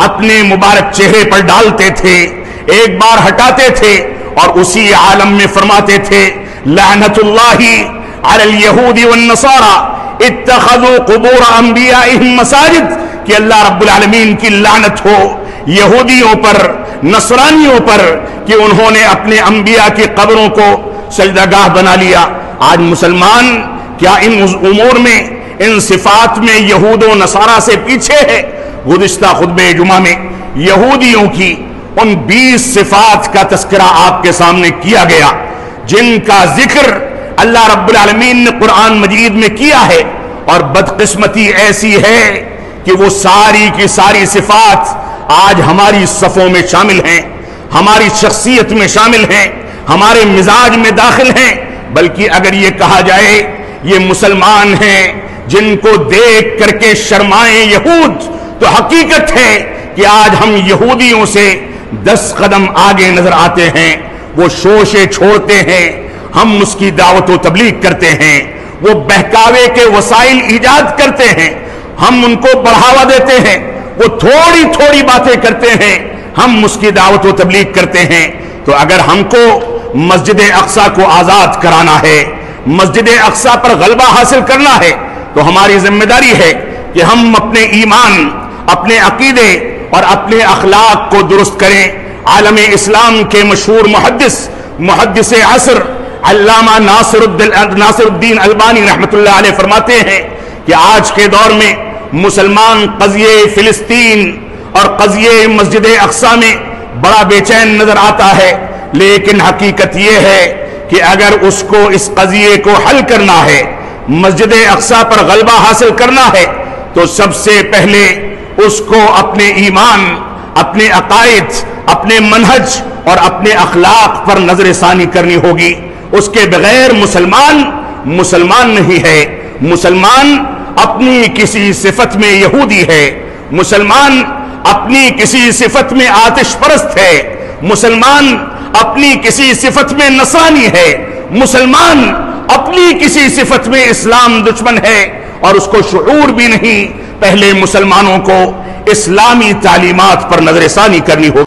अपने मुबारक चेहरे पर डालते थे, एक बार हटाते थे और उसी आलम में फरमाते थे अंबिया मसाजिद, कि अल्लाह रब्बुल आलमीन की लानत हो यहूदियों पर, नसरानियों पर, कि उन्होंने अपने अंबिया की कब्रों को सजदागाह बना लिया। आज मुसलमान क्या इन उमूर में, इन सिफात में यहूद नसारा से पीछे है? गुजश्ता खुतब जुमा में यहूदियों की उन 20 सिफात का तस्करा आपके सामने किया गया, जिनका ज़िक्र अल्लाह आलमीन ने कुरान मजीद में किया है। और बदकिस्मती ऐसी है कि वो सारी की सारी सिफात आज हमारी सफ़ों में शामिल हैं, हमारी शख्सियत में शामिल हैं, हमारे मिजाज में दाखिल हैं। बल्कि अगर ये कहा जाए, ये मुसलमान हैं जिनको देख करके शर्माए यहूद तो हकीकत है कि आज हम यहूदियों से दस कदम आगे नज़र आते हैं, वो शोशे छोड़ते हैं, हम उसकी दावत तबलीग करते हैं, वो बहकावे के वसाइल ईजाद करते हैं, हम उनको बढ़ावा देते हैं, वो थोड़ी थोड़ी बातें करते हैं, हम उसकी दावत तबलीग करते हैं। तो अगर हमको मस्जिद अक्सा को आज़ाद कराना है, मस्जिद अक्सा पर गलबा हासिल करना है तो हमारी ज़िम्मेदारी है कि हम अपने ईमान अपने अकीदे और अपने अखलाक को दुरुस्त करें। आलम इस्लाम के मशहूर मुहदस मुहदस असर अल्लामा नासरुद्दीन अलबानी रहमत फरमाते हैं कि आज के दौर में मुसलमान कजिए फिलिस्तीन और कजिए मस्जिद अक्सा में बड़ा बेचैन नज़र आता है। लेकिन हकीकत यह है कि अगर उसको इस कजिए को हल करना है, मस्जिद अक्सा पर गलबा हासिल करना है तो सबसे पहले उसको अपने ईमान, अपने अकायद, अपने मनहज और अपने अखलाक पर नज़र षानी करनी होगी। उसके बगैर मुसलमान मुसलमान नहीं है। मुसलमान अपनी किसी सिफत में यहूदी है। मुसलमान अपनी किसी सिफत में आतिश परस्त है। मुसलमान अपनी किसी सिफत में नसानी है। मुसलमान अपनी किसी सिफत में इस्लाम दुश्मन है। और उसको शूर भी नहीं पहले मुसलमानों को इस्लामी तालीमत पर नजरसानी करनी होगी।